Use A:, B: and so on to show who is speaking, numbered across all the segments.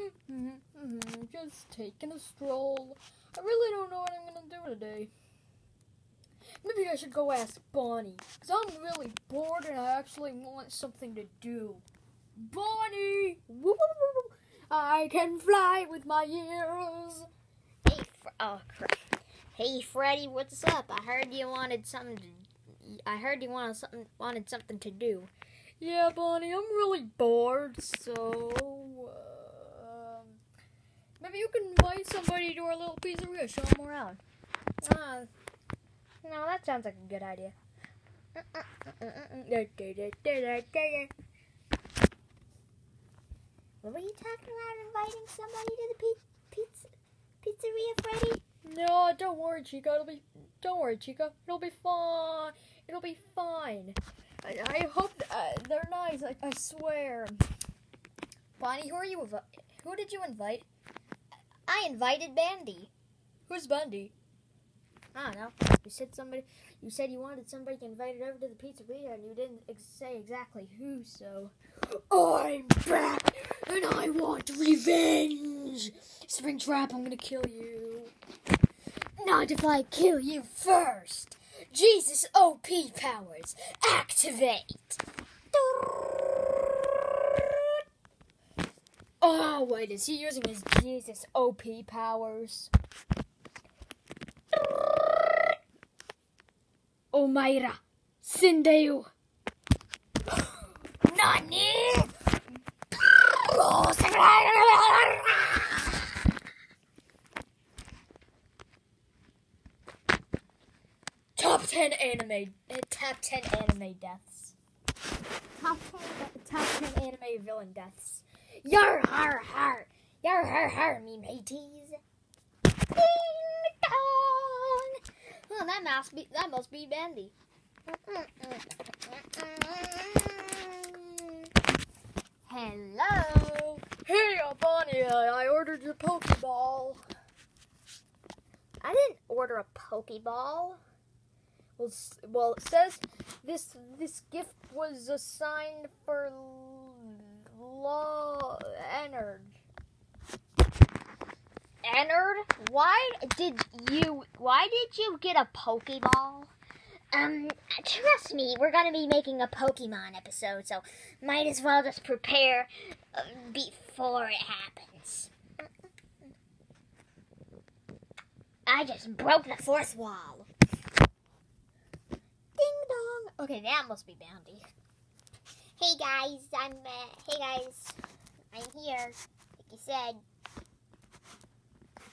A: Mm-hmm, mm-hmm, just taking a stroll. I really don't know what I'm gonna do today. Maybe I should go ask Bonnie, because I'm really bored and I actually want something to do. Bonnie! Woo. I can fly with my ears.
B: Hey, Fr- oh crap. Hey, Freddy, what's up? I heard you wanted something. To, I heard you wanted something. Wanted something to do.
A: Yeah, Bonnie, I'm really bored, so maybe you can invite somebody to our little pizzeria, show them around.
B: Uh, no, that sounds like a good idea. What were you talking about? Inviting somebody to the pizza pizzeria, Freddy?
A: No, don't worry, Chica. It'll be don't worry, Chica. It'll be fine. It'll be fine. I, I hope uh, they're nice. I, I swear. Bonnie, who are you? Who did you invite?
B: I invited Bandy.
A: Who's Bundy?
B: I don't know. You said somebody. You said you wanted somebody invited over to the pizzeria, and you didn't ex- say exactly who. So
A: I'm back, and I want revenge. Springtrap, I'm gonna kill you. Not if I kill you first. Jesus OP powers, activate. Oh, wait, is he using his Jesus OP powers? Omaira, Sindeu. Nani? Top 10 anime, uh, top 10 anime deaths. Top 10, top 10 anime villain deaths. Yar har har. Yar har har, me mateys. Ding dong.
B: oh, that must be that must be Bandy. Hello.
A: Hey, Bonnie, I ordered your Pokeball.
B: I didn't order a Pokeball.
A: Well, well, it says this this gift was assigned for Law Ennard.
B: Ennard, why did you why did you get a Pokeball? Um, trust me, we're gonna be making a Pokemon episode, so might as well just prepare uh, before it happens. I just broke the fourth wall. Ding dong. Okay, that must be Bounty. Hey guys, I'm uh, hey guys, I'm here. Like you said.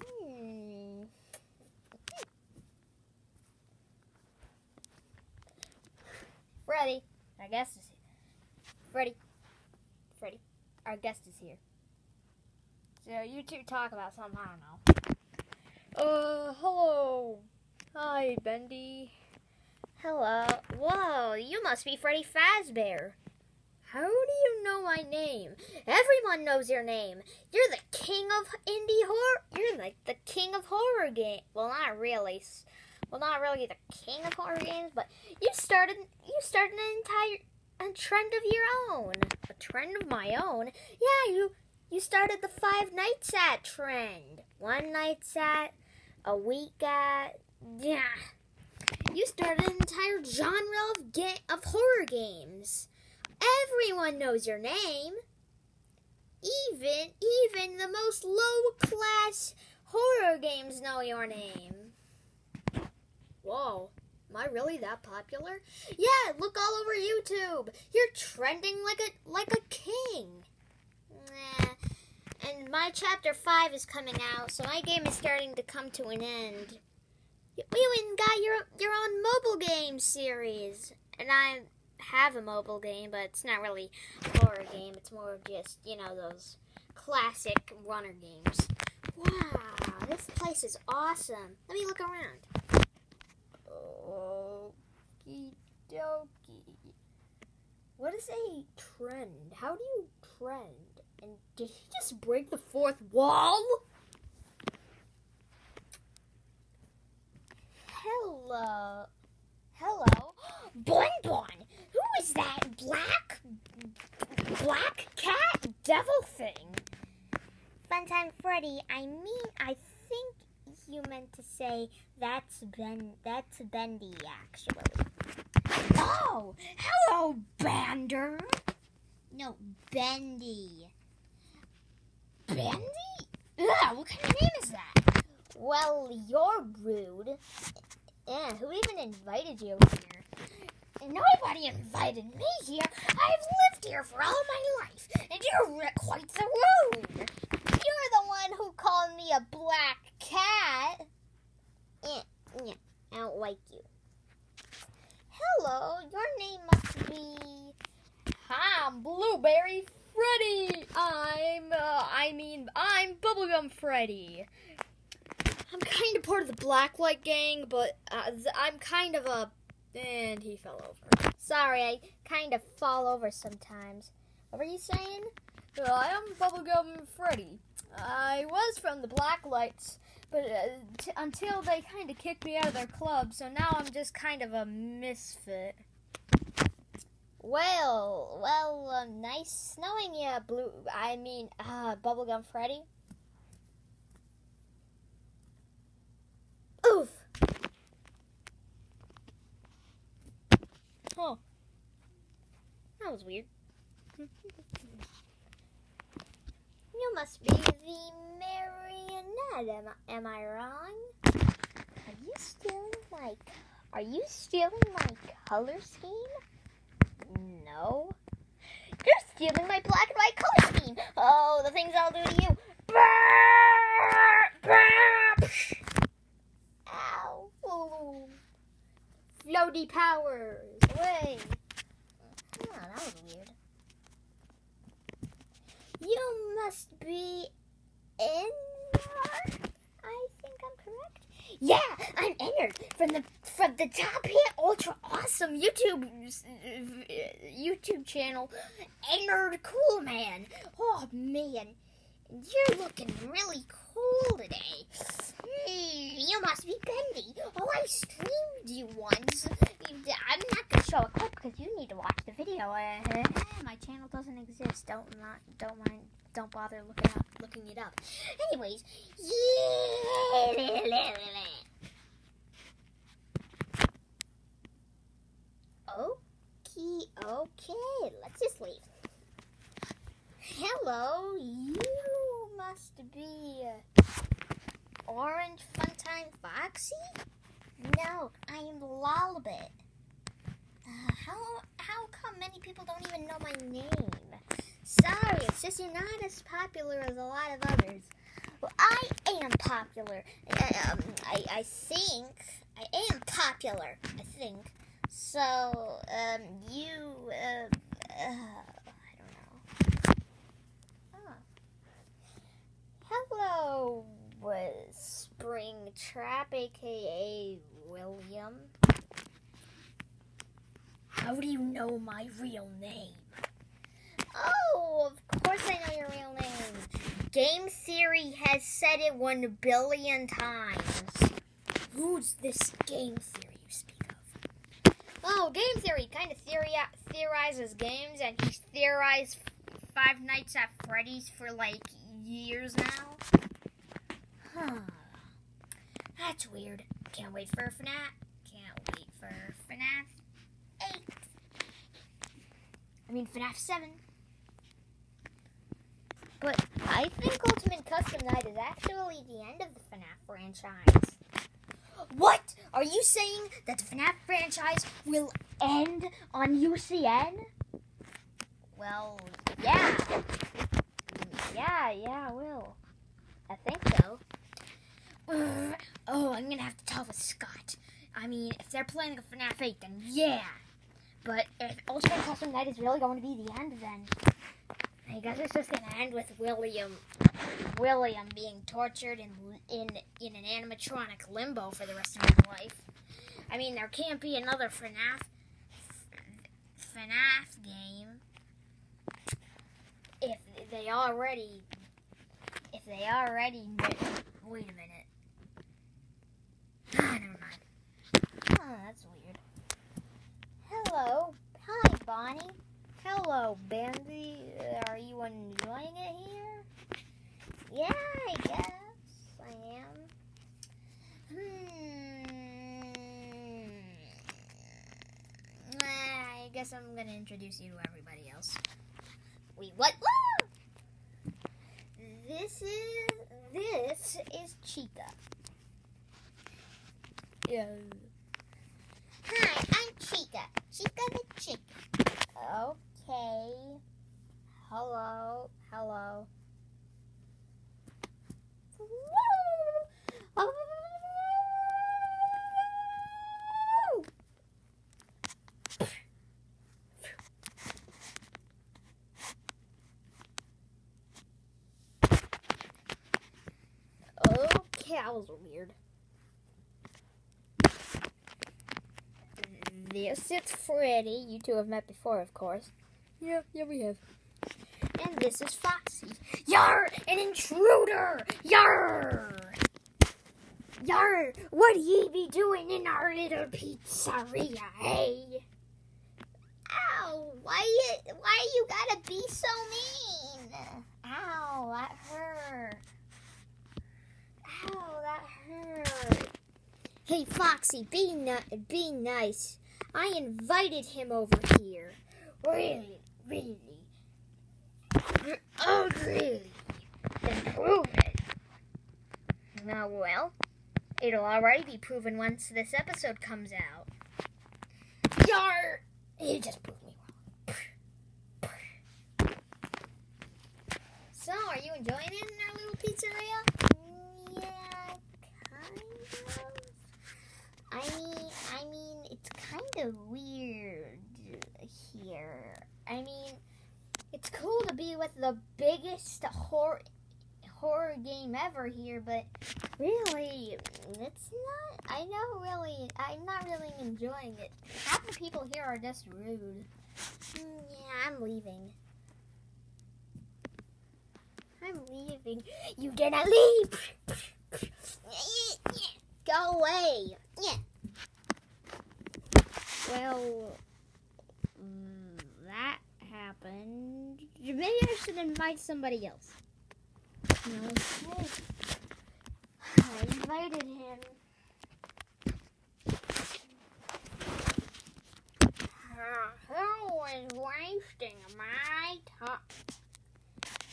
B: Hmm. Freddy, our guest is here. Freddy, Freddy, our guest is here. So you two talk about something I don't know.
A: Uh, hello. Hi, Bendy.
B: Hello. Whoa, you must be Freddy Fazbear. How do you know my name? Everyone knows your name. You're the king of indie horror. You're like the king of horror game. Well, not really. Well, not really the king of horror games, but you started. You started an entire a trend of your own. A trend of my own. Yeah, you you started the Five Nights at trend. One nights at, a week at. Yeah. You started an entire genre of ga- of horror games. Everyone knows your name. Even even the most low class horror games know your name. Whoa. Am I really that popular? Yeah, look all over YouTube. You're trending like a like a king. Nah. And my chapter 5 is coming out, so my game is starting to come to an end. You even got your your own mobile game series, and I have a mobile game, but it's not really a horror game. It's more of just you know those classic runner games. Wow, this place is awesome. Let me look around.
A: Okie dokie. What is a trend? How do you trend? And did he just break the fourth wall?
B: Hello, hello, Boing Boing. Is that black black cat devil thing? Funtime Freddy. I mean, I think you meant to say that's Ben. That's Bendy, actually.
A: Oh, hello, Bander.
B: No, Bendy.
A: Bendy? Ugh, what kind of name is that?
B: Well, you're rude. Yeah, who even invited you over here?
A: Nobody invited me here. I've lived here for all my life, and you're quite the rude.
B: You're the one who called me a black cat. Yeah, yeah, I don't like you. Hello, your name must be.
A: Hi, I'm Blueberry Freddy. I'm, uh, I mean, I'm Bubblegum Freddy. I'm kind of part of the Blacklight gang, but uh, I'm kind of a. And he fell over.
B: Sorry, I kind of fall over sometimes. What were you saying?
A: Uh, I am Bubblegum Freddy. I was from the Blacklights, but uh, t- until they kind of kicked me out of their club, so now I'm just kind of a misfit.
B: Well, well, um, nice knowing you, Blue. I mean, uh, Bubblegum Freddy. Oof.
A: Huh.
B: That was weird. you must be the marionette. Am I, am I wrong? Are you stealing my? Are you stealing my color scheme? No. You're stealing my black and white color scheme. Oh, the things I'll do to you. Ow. Floaty powers. Away. Oh, that was weird. You must be Ennard. I think I'm correct. Yeah, I'm Ennard from the from the top hit ultra awesome YouTube YouTube channel, Ennard Cool Man. Oh man, you're looking really cool today. Hmm, you must be Bendy. Oh, I streamed you once. I'm not gonna show a clip because you need to watch the video. Uh, my channel doesn't exist. Don't not don't mind. Don't bother looking up looking it up. Anyways, yeah. Okay, okay. Let's just leave. Hello, you must be uh, Orange Funtime Foxy? No, I am Lolbit. Uh, how how come many people don't even know my name? Sorry, it's just you're not as popular as a lot of others. Well, I am popular. Uh, Um, I, I think I am popular. I think. So, um, you, uh, uh I don't know. Oh. Hello, uh, Spring Trap, aka William.
A: How do you know my real name?
B: Oh, of course I know your real name. Game Theory has said it one billion times.
A: Who's this game theory you speak of?
B: Oh, Game Theory kind of theory- theorizes games, and he's theorized Five Nights at Freddy's for like years now.
A: Huh. That's weird. Can't wait for FNAF. Can't wait for FNAF 8. I mean, FNAF 7.
B: But I think Ultimate Custom Night is actually the end of the FNAF franchise.
A: What? Are you saying that the FNAF franchise will end on UCN?
B: Well, yeah. Yeah, yeah, I will. I think so.
A: Oh, I'm gonna have to tell with Scott. I mean, if they're playing a FNAF 8, then yeah. But if Ultimate Custom Night is really going to be the end, then I guess it's just gonna end with William, William being tortured in in in an animatronic limbo for the rest of his life. I mean, there can't be another FNAF FNAF game if they already if they already wait a minute.
B: Oh, that's weird. Hello. Hi, Bonnie. Hello, Bandy. Are you enjoying it here? Yeah, I guess I am. Hmm. I guess I'm going to introduce you to everybody else. Wait, what? what?
A: Yeah.
B: Hi, I'm Chica. Chica the chicken. Okay. Hello. Hello. Okay, that was weird. This is Freddy. You two have met before, of course.
A: Yeah, yeah, we have.
B: And this is Foxy. Yar! An intruder! Yar! Yar! What ye be doing in our little pizzeria, hey? Ow! Why you, why you gotta be so mean? Ow, that hurt. Ow, that hurt. Hey, Foxy, be, ni- be nice. I invited him over here. Really, really. Oh, really? Then prove it. Uh, well, it'll already be proven once this episode comes out. Yar! You just proved me wrong. So, are you enjoying it in our little pizzeria? Yeah, kind of. I mean, of weird here. I mean, it's cool to be with the biggest horror horror game ever here, but really, it's not. I know, really, I'm not really enjoying it. Half the people here are just rude. Mm, yeah, I'm leaving. I'm leaving. You didn't leave. Go away. Yeah. Well, mm, that happened. Maybe I should invite somebody else. Okay. I invited him. Who is wasting my time?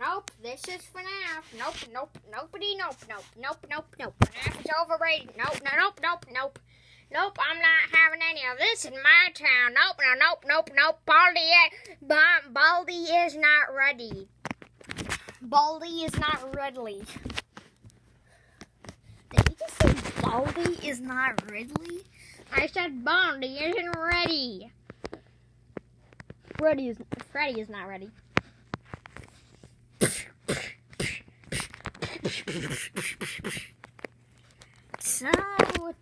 B: Nope, this is FNAF. Nope, nope, nobody, nope, nope, nope, nope, nope. FNAF is overrated. Nope, no, nope, nope, nope. Nope, I'm not having any of this in my town. Nope, no, nope, nope, nope. Baldy, ba- Baldi is not ready. Baldy is not ready. Did you just say Baldi is not Ridley? I said Baldy isn't ready. Freddy is Freddy is not ready. So,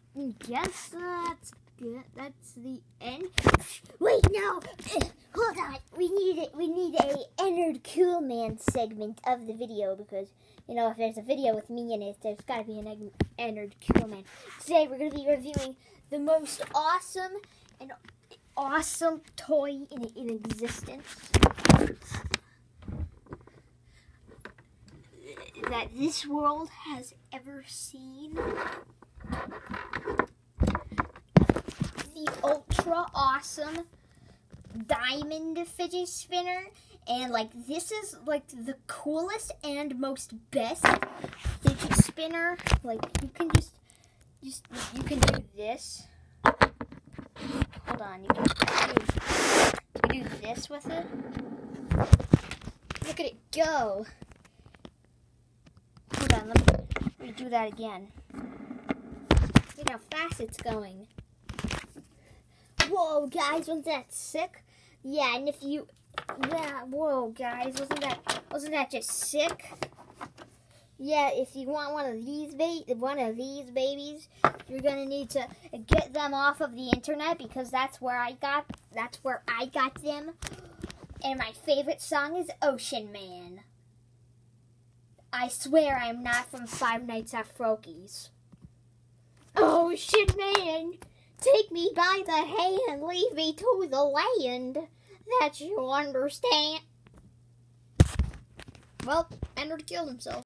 B: guess that's good. That's the end. Wait, no. Hold on. We need it. We need a Ennard Cool Man segment of the video because you know if there's a video with me in it, there's got to be an Ennard Cool Man. Today we're to be reviewing the most awesome and awesome toy in in existence. That this world has ever seen. The ultra awesome diamond fidget spinner. And like this is like the coolest and most best fidget spinner. Like you can just just you can do this. Hold on, you can do, you can do this with it. Look at it go. Hold on, let me, let me do that again. How fast it's going. Whoa, guys, wasn't that sick? Yeah, and if you, yeah, whoa, guys, wasn't that, wasn't that just sick? Yeah, if you want one of these ba- one of these babies, you're gonna need to get them off of the internet because that's where I got, that's where I got them. And my favorite song is Ocean Man. I swear I'm not from Five Nights at Oh, Frokies. Ocean Man, take me by the hand, lead me to the land that you understand. Well, Ennard killed himself.